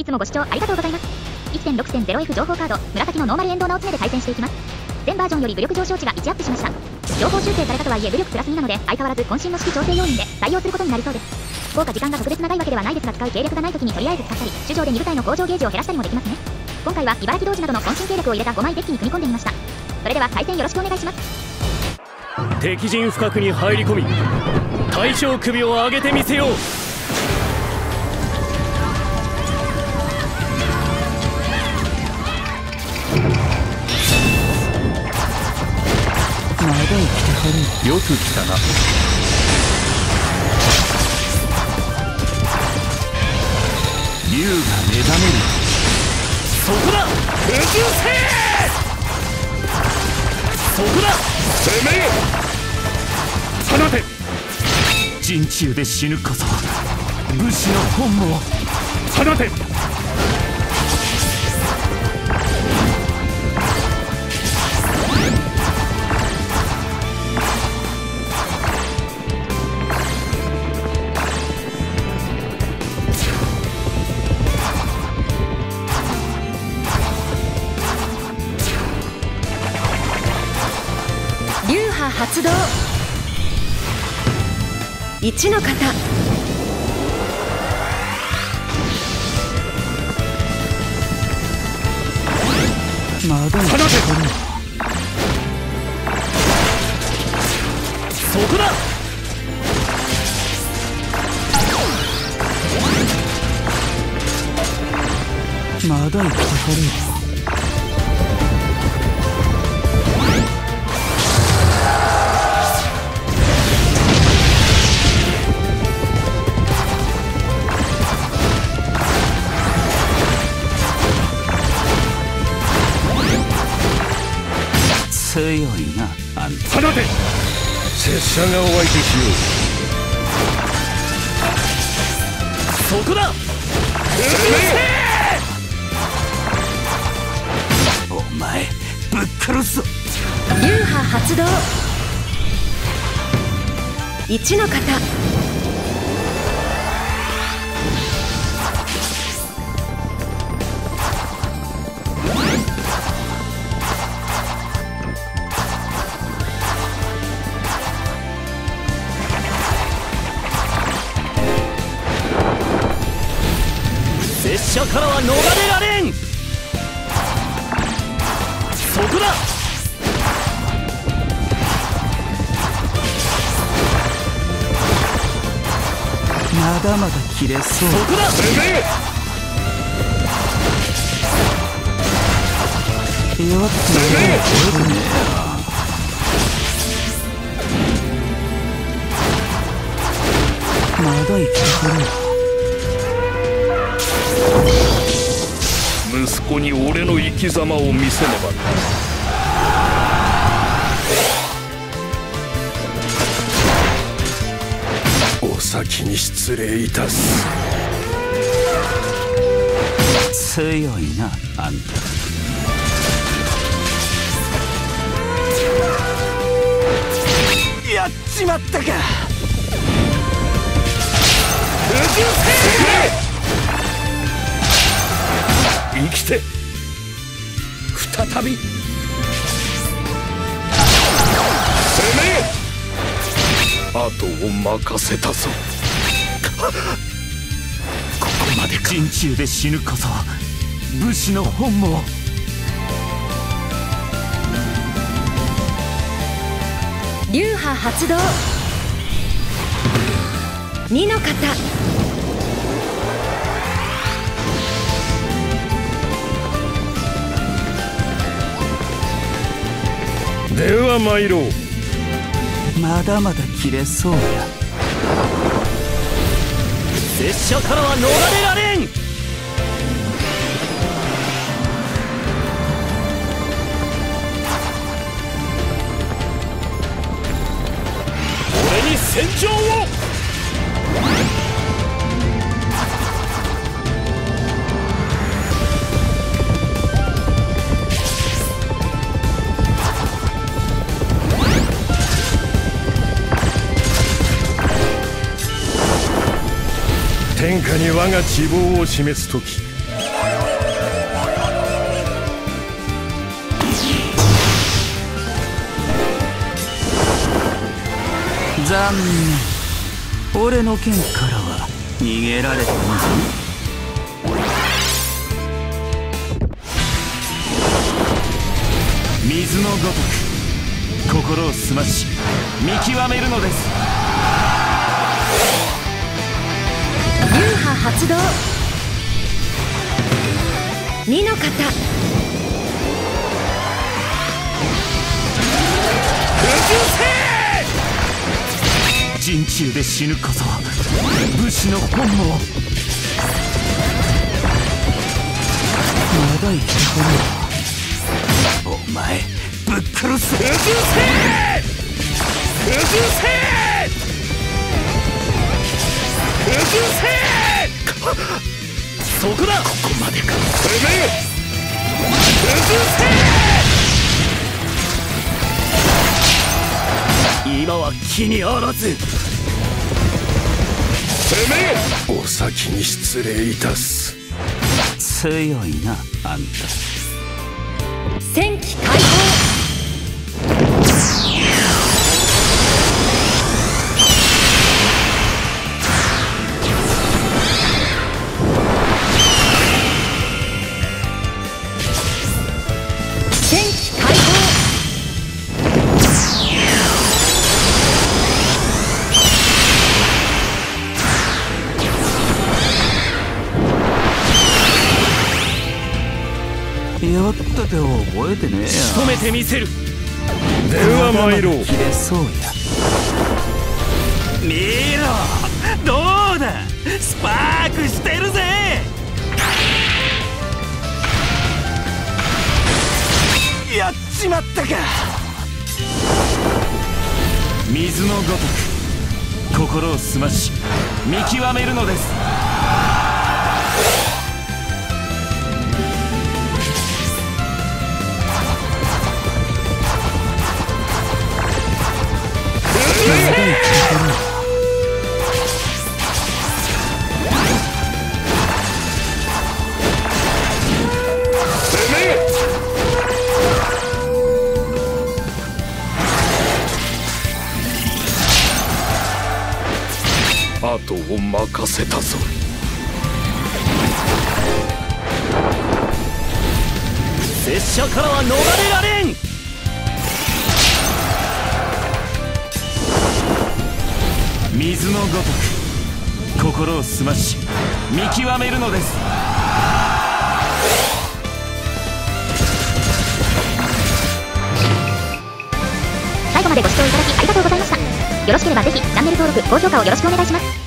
いつもご視聴ありがとうございます。1.6.0F 情報カード紫のノーマルエンドのオツネで対戦していきます。全バージョンより武力上昇値が1アップしました。情報修正されたとはいえ武力プラス2なので相変わらず渾身の式調整要因で対応することになりそうです。効果時間が特別長いわけではないですが使う計略がない時にとりあえず使ったり主上で2部隊の工場ゲージを減らしたりもできますね。今回は茨城同時などの渾身計略を入れた5枚デッキに組み込んでみました。それでは対戦よろしくお願いします。敵陣深くに入り込み大将首を上げてみせよう。よく来たな。竜が目覚める。そこだ！崩せそこだ！攻めよ放て！陣中で死ぬこそ武士の本望。放て発動。1の方。まだ生きてそこだ。まだ生きてはる強いなあんた。放て。拙者がお相手しよう。そこだ。お前ぶっ殺すぞ。流派発動。1の方者からは逃れられん。そこだ。まだまだ切れそう。そこだ。弱くても子に俺の生き様を見せねばな。お先に失礼いたす。強いなあんた。やっちまったか生きて再び。攻めあとを任せたぞ。ここまでか。陣中で死ぬこそ武士の本望。流派発動。2の方では参ろう。まだまだ切れそうや。拙者からは逃れられん。俺に戦場を天下に我が希望を示す時。残念。俺の剣からは逃げられたなだ水のごとく心を澄まし見極めるのです。発動。二の型。陣中で死ぬこそ武士の本望。まだ生きてお前ぶっ殺すそこだ。ここまでか。攻め。崩せ。今は気にあらず。攻め。お先に失礼いたす。強いなあんた。戦機解放ったで覚えてねえや。仕留めてみせる。では参ろう。切れそうや。見ろ。どうだ。スパークしてるぜ。やっちまったか。水のごとく心を澄まし見極めるのです後を任せたぞ。拙者からは逃れられ水のごとく心を澄まし見極めるのです。最後までご視聴いただきありがとうございました。よろしければぜひチャンネル登録高評価をよろしくお願いします。